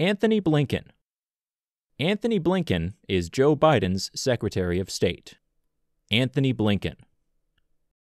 Anthony Blinken. Anthony Blinken is Joe Biden's Secretary of State. Anthony Blinken.